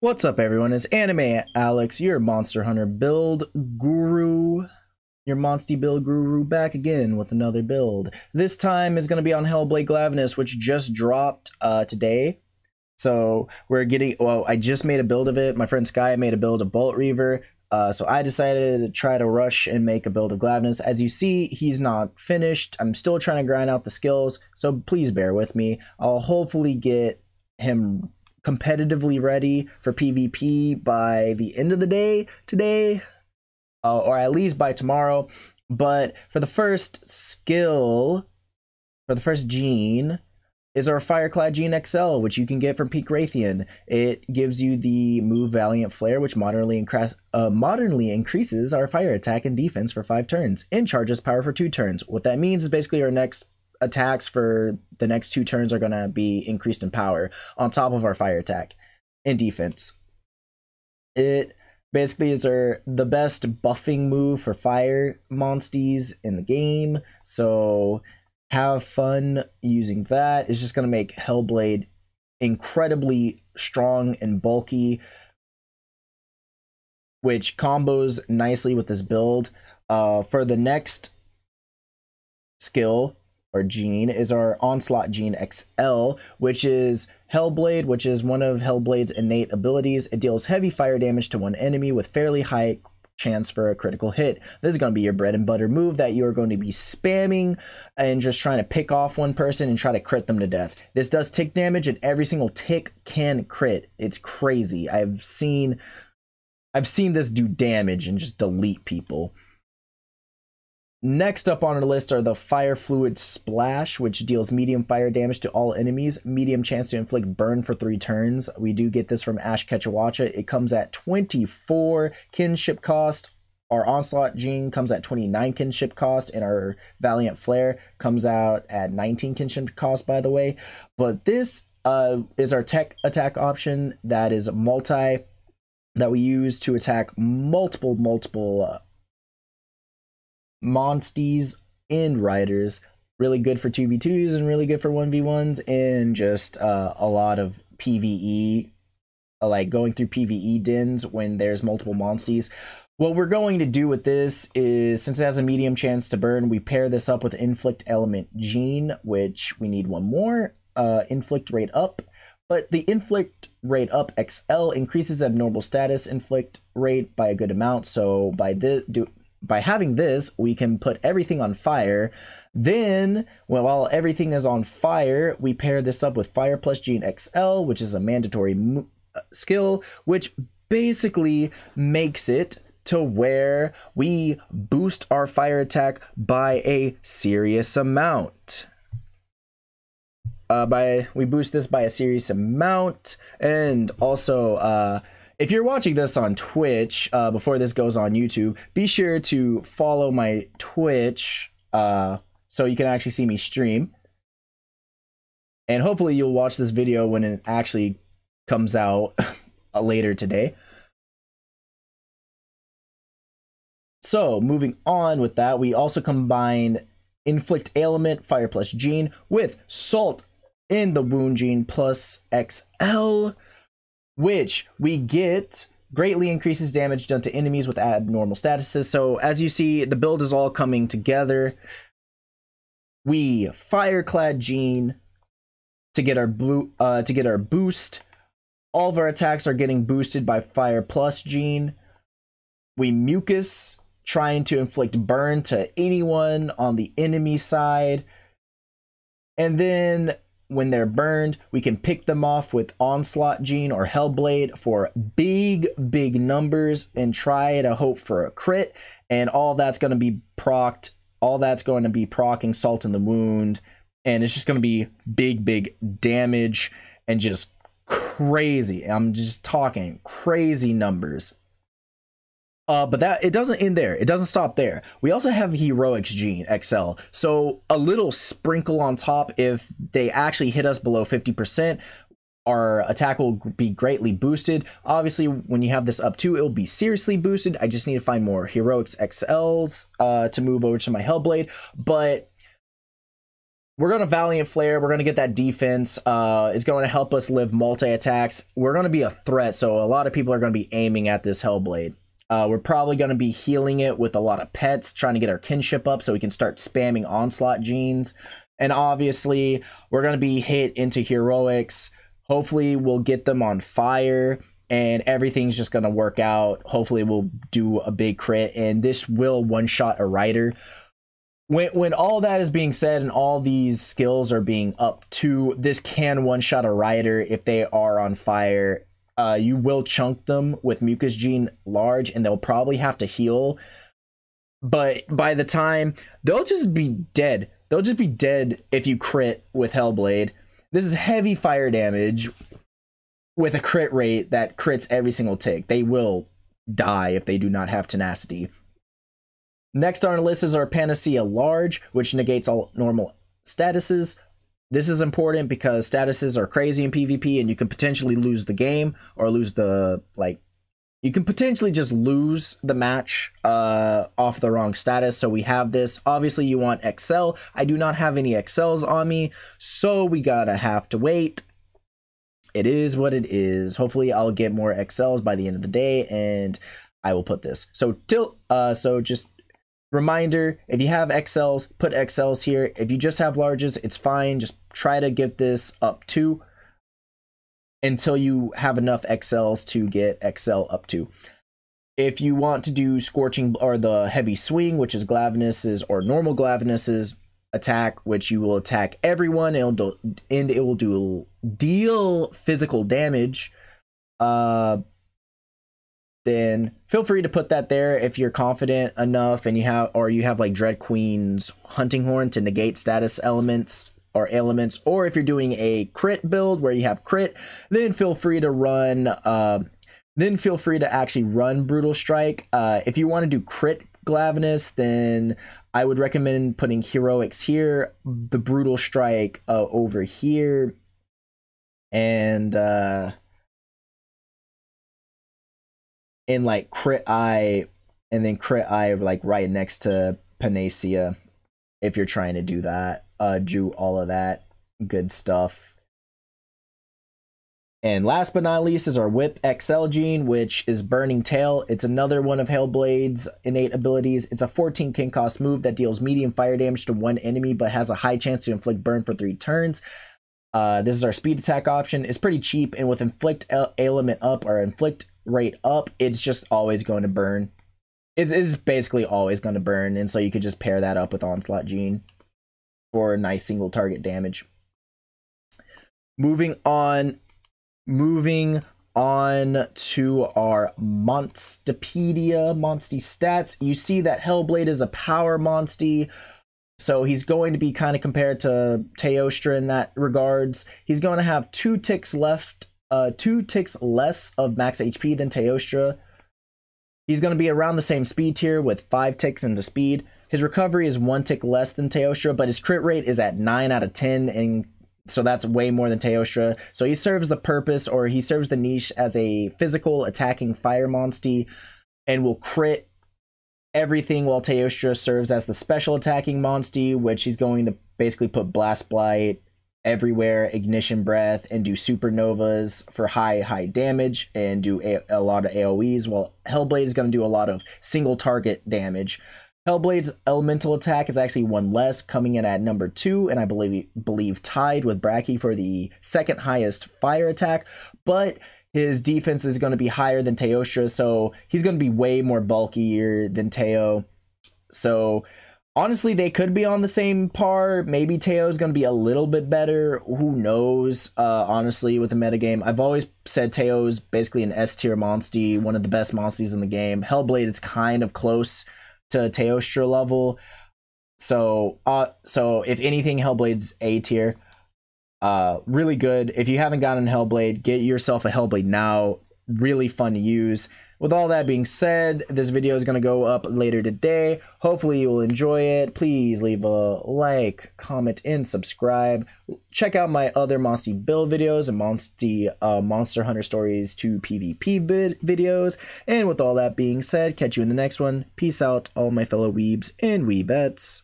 What's up, everyone? It's Anime Alex, your Monster Hunter build guru, your Monstie build guru, back again with another build. This time is going to be on Hellblade Glavenus, which just dropped uh, today. So we're getting, well, I just made a build of it. My friend Sky made a build of Bolt Reaver. Uh, so I decided to try to rush and make a build of Glavenus. As you see, he's not finished. I'm still trying to grind out the skills, so please bear with me. I'll hopefully get him competitively ready for PvP by the end of the day today, uh, or at least by tomorrow. But for the first skill, for the first gene, is our Fireclad Gene XL, which you can get from Pink Rathian. It gives you the move Valiant Flare, which modernly, increase, uh, modernly increases our fire attack and defense for five turns, and charges power for two turns. What that means is basically our next attacks for the next two turns are going to be increased in power on top of our fire attack and defense. It basically is our the best buffing move for fire monsties in the game. So have fun using that. It's just going to make Hellblade incredibly strong and bulky, which combos nicely with this build. Uh, for the next skill, or gene is our Onslaught Gene XL, which is Hellblade, which is one of Hellblade's innate abilities. It deals heavy fire damage to one enemy with fairly high chance for a critical hit. This is going to be your bread and butter move that you are going to be spamming and just trying to pick off one person and try to crit them to death. This does tick damage and every single tick can crit. It's crazy. I've seen I've seen this do damage and just delete people. Next up on our list are the Fire Fluid Splash, which deals medium fire damage to all enemies, medium chance to inflict burn for three turns. We do get this from Ash Kecha Wacha. It comes at 24 kinship cost. Our Onslaught Gene comes at 29 kinship cost, and our Valiant Flare comes out at 19 kinship cost, by the way. But this uh, is our tech attack option that is multi that we use to attack multiple, multiple uh, monsties and riders. Really good for 2v2s and really good for 1v1s and just uh, a lot of PvE, like going through PvE dens when there's multiple monsties. What we're going to do with this is, since it has a medium chance to burn, we pair this up with Inflict Element Gene, which we need one more. Uh, inflict rate up, but the inflict rate up XL increases abnormal status inflict rate by a good amount. So by this, do by having this, we can put everything on fire. Then, well, while everything is on fire, we pair this up with Fire Plus Gene XL, which is a mandatory uh, skill, which basically makes it to where we boost our fire attack by a serious amount. Uh, by we boost this by a serious amount, and also uh, if you're watching this on Twitch uh, before this goes on YouTube, be sure to follow my Twitch uh, so you can actually see me stream. And hopefully you'll watch this video when it actually comes out later today. So, moving on with that, we also combine Inflict Ailment, Fire Plus Gene with Salt in the Wound Gene plus XL which we get greatly increases damage done to enemies with abnormal statuses. So as you see, the build is all coming together. We Fireclad Gene to get our uh, to get our boost. All of our attacks are getting boosted by Fire Plus Gene. We Mucus trying to inflict burn to anyone on the enemy side. And then when they're burned, we can pick them off with Onslaught Gene or Hellblade for big, big numbers and try to hope for a crit. And all that's going to be procced. All that's going to be procking Salt in the Wound. And it's just going to be big, big damage and just crazy. I'm just talking crazy numbers. Uh, but that it doesn't end there. It doesn't stop there. We also have heroics gene XL. So a little sprinkle on top if they actually hit us below 50%. Our attack will be greatly boosted. Obviously, when you have this up to, it'll be seriously boosted. I just need to find more heroics XLs uh, to move over to my Hellblade. But we're going to Valiant Flare. We're going to get that defense. Uh, it's going to help us live multi attacks. We're going to be a threat, so a lot of people are going to be aiming at this Hellblade. Uh, we're probably going to be healing it with a lot of pets, trying to get our kinship up so we can start spamming onslaught genes. And obviously, we're going to be hit into heroics. Hopefully, we'll get them on fire and everything's just going to work out. Hopefully, we'll do a big crit, and this will one shot a rider. When, when all that is being said and all these skills are being up to, this can one shot a rider if they are on fire. Uh, you will chunk them with mucus gene large, and they'll probably have to heal. But by the time they'll just be dead, they'll just be dead if you crit with Hellblade. This is heavy fire damage with a crit rate that crits every single tick. They will die if they do not have tenacity. Next on our list is our Panacea Large, which negates all normal statuses. This is important because statuses are crazy in PvP and you can potentially lose the game or lose the, like, you can potentially just lose the match uh, off the wrong status. So we have this. Obviously, you want XL. I do not have any XLs on me, so we gotta have to wait it is what it is. Hopefully, I'll get more XLs by the end of the day, and I will put this. So till uh, so just reminder: if you have XLs, put XLs here. If you just have larges, it's fine. Just try to get this up to until you have enough XLs to get XL up to. If you want to do scorching or the heavy swing, which is Glavenus's or normal Glavenus's, attack, which you will attack everyone, and it'll do, and it will do deal physical damage. Uh, then feel free to put that there if you're confident enough, and you have, or you have like Dread Queen's Hunting Horn to negate status elements or elements, or if you're doing a crit build where you have crit, then feel free to run. Uh, then feel free to actually run Brutal Strike. Uh, if you want to do crit Glavenus, then I would recommend putting Heroics here, the Brutal Strike uh, over here, and in like Crit Eye, and then Crit Eye like right next to Panacea, if you're trying to do that. Uh, do all of that good stuff. And last but not least is our Whip XL gene, which is Burning Tail. It's another one of Hellblade's innate abilities. It's a 14 king cost move that deals medium fire damage to one enemy, but has a high chance to inflict burn for three turns. Uh, this is our speed attack option. It's pretty cheap, and with inflict ailment up or inflict rate up, it's just always going to burn. It is basically always going to burn, and so you could just pair that up with Onslaught Gene for nice single target damage. Moving on moving on to our Monstiepedia, Monstie stats. You see that Hellblade is a power Monstie. So he's going to be kind of compared to Teostra in that regards. He's going to have two ticks left, uh, two ticks less of max HP than Teostra. He's going to be around the same speed tier with five ticks into speed. His recovery is one tick less than Teostra, but his crit rate is at 9 out of 10 and so that's way more than Teostra. So he serves the purpose or he serves the niche as a physical attacking fire monster and will crit everything while Teostra serves as the special attacking monster, which he's going to basically put Blast Blight everywhere, Ignition Breath, and do supernovas for high, high damage and do a, a lot of AoEs, while Hellblade is going to do a lot of single target damage. Hellblade's elemental attack is actually one less, coming in at number two, and I believe believe tied with Brachy for the second highest fire attack. But his defense is going to be higher than Teostra, so he's going to be way more bulkier than Teo. So honestly, they could be on the same par. Maybe Teo is going to be a little bit better. Who knows? Uh, honestly, with the metagame, I've always said Teo's basically an S tier monster, one of the best monsters in the game. Hellblade is kind of close to Teostra level. So uh so if anything Hellblade's A tier. Uh really good. If you haven't gotten Hellblade, get yourself a Hellblade now. Really fun to use. With all that being said, this video is going to go up later today. Hopefully you will enjoy it. Please leave a like, comment, and subscribe. Check out my other Monstie build videos and Monstie uh, Monster Hunter Stories 2 PvP videos. And with all that being said, catch you in the next one. Peace out, all my fellow weebs and weebettes.